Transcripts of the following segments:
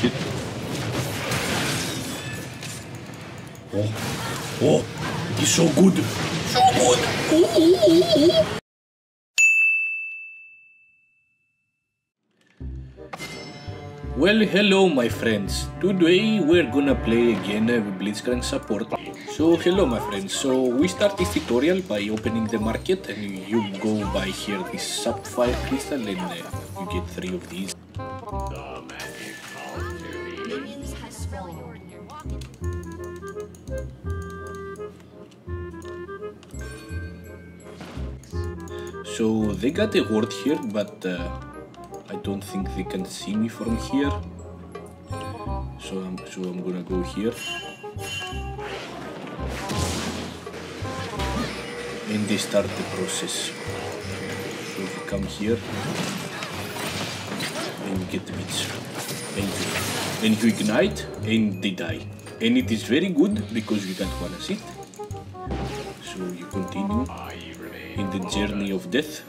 shit. Oh, oh, is so good. So good. Well, hello my friends. Today we're gonna play again uh, Blitzcrank support. So, hello my friends. So, we start this tutorial by opening the market and you go buy here this sapphire crystal and uh, you get three of these. So, they got a word here, but uh, I don't think they can see me from here. So I'm, so I'm gonna go here. And they start the process. So you come here, and get the bits. And and you ignite, and they die. And it is very good because you don't wanna sit. So you continue in the journey of death.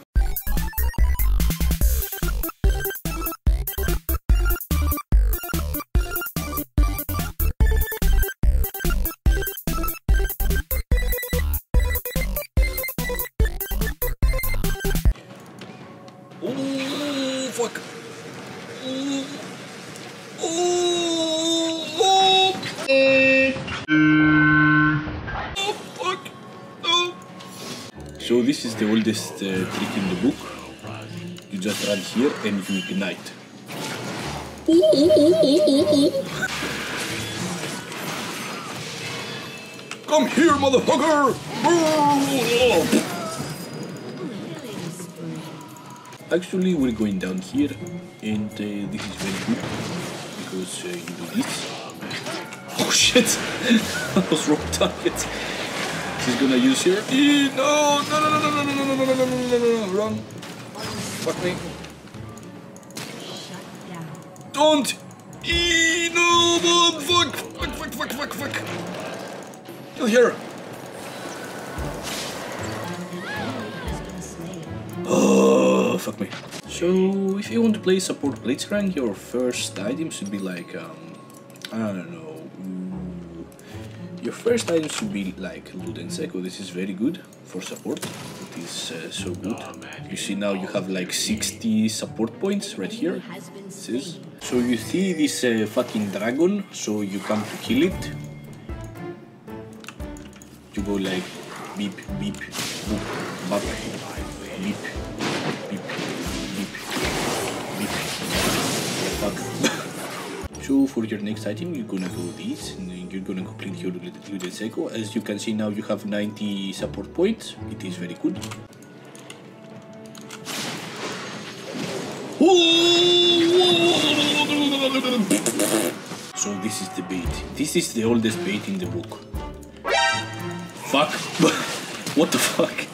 This is the oldest uh, trick in the book. You just run here and you ignite. Come here, motherfucker! Actually, we're going down here, and uh, this is very good because uh, you do this. Oh shit! that was wrong target. She's gonna use here. Eh, No, no, no, no, no, no, no, no, no, no, no, no, no, no, no, run! Fuck me! Shut down. Don't! Eh, no, Bob! Fuck! Fuck! Fuck! Fuck! Fuck! Fuck! Kill here! Has been slain. Oh, fuck me. So, if you want to play support Blitzcrank, your first item should be like, um, I don't know. Your first item should be like Luden's Echo. This is very good for support. It is uh, so good. You see now you have like 60 support points right here. This So you see this uh, fucking dragon, so you come to kill it. You go like beep, beep, boop, bop, beep, beep, beep, beep. Fuck. so for your next item, you're gonna go this, you're gonna complete your Luden's Echo. As you can see now, you have 90 support points. It is very good. So this is the bait. This is the oldest bait in the book. Fuck. what the fuck?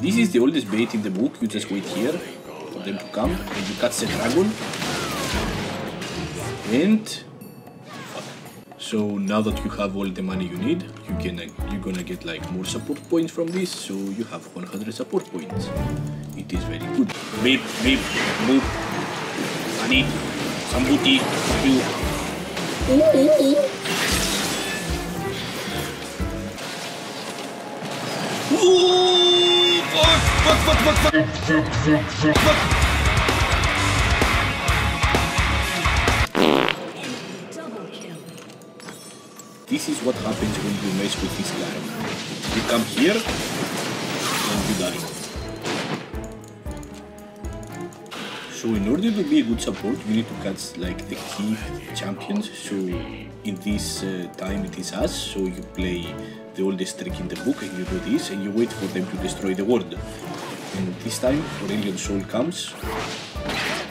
This is the oldest bait in the book. You just wait here for them to come and you catch the dragon and so now that you have all the money you need, you can, you're gonna get like more support points from this, so you have 100 support points. It is very good. Beep, beep, boop. I some booty. You. Ooh, fuck, fuck, fuck, fuck, fuck. fuck, fuck, fuck This is what happens when you mess with this guy. You come here and you die. So in order to be a good support, you need to catch like the key champions. So in this uh, time it is us. So you play the oldest trick in the book and you do this and you wait for them to destroy the world. And this time Aurelion Sol comes,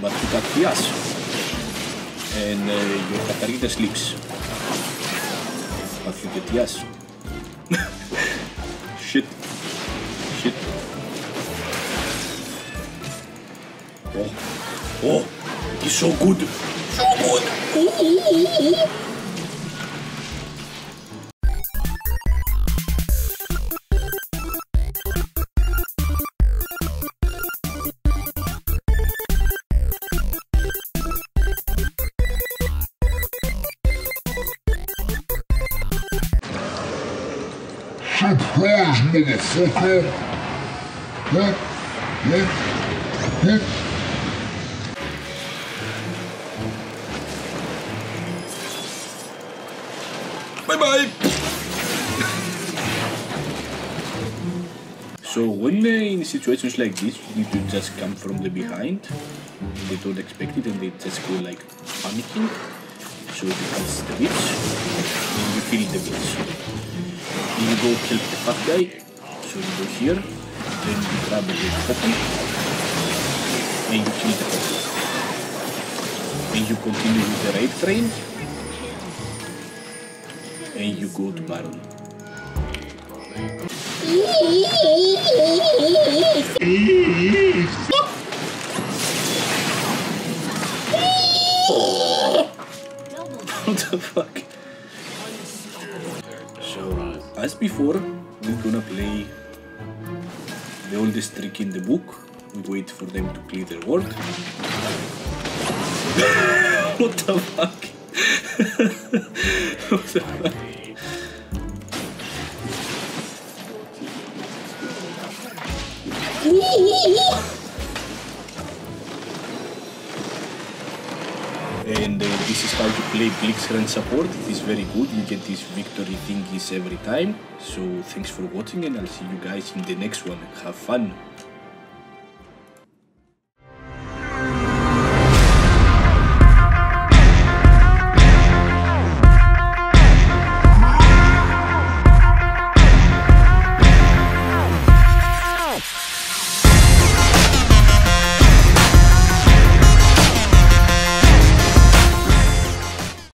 but you got the ass. And uh, your Katarina sleeps. But you get the. Shit. Shit. Oh. Oh. He's so good. So good. Surprise, motherfucker! What? What? Bye bye! so when in situations like this, you just come from the behind. They don't expect it and they just go like panicking. You catch the witch and you kill the witch. Then you go help the fat guy. So you go here. Then you grab the poppy. And you kill the poppy. And you continue with the raid train and you go to Baron. What the fuck? So, as before, we're gonna play the oldest trick in the book. We wait for them to clear their work. what the fuck? what the fuck? And uh, this is how to play Blitzcrank support. It is very good. You get these victory thingies every time. So thanks for watching and I'll see you guys in the next one. Have fun.